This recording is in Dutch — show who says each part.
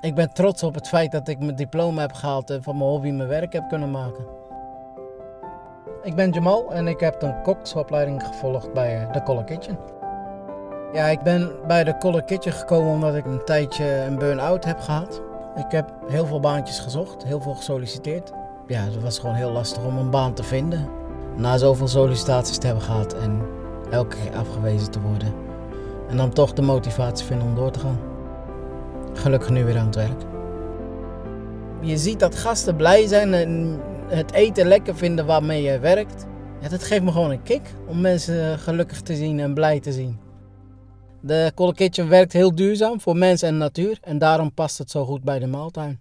Speaker 1: Ik ben trots op het feit dat ik mijn diploma heb gehaald en van mijn hobby mijn werk heb kunnen maken. Ik ben Jamal en ik heb een koksopleiding gevolgd bij eh, de Color Kitchen. Ja, ik ben bij de Color Kitchen gekomen omdat ik een tijdje een burn-out heb gehad. Ik heb heel veel baantjes gezocht, heel veel gesolliciteerd. Ja, het was gewoon heel lastig om een baan te vinden. Na zoveel sollicitaties te hebben gehad en elke keer afgewezen te worden. En dan toch de motivatie vinden om door te gaan. Gelukkig nu weer aan het werk. Je ziet dat gasten blij zijn en het eten lekker vinden waarmee je werkt. Ja, dat geeft me gewoon een kick om mensen gelukkig te zien en blij te zien. De Color Kitchen werkt heel duurzaam voor mens en natuur en daarom past het zo goed bij de maaltuin.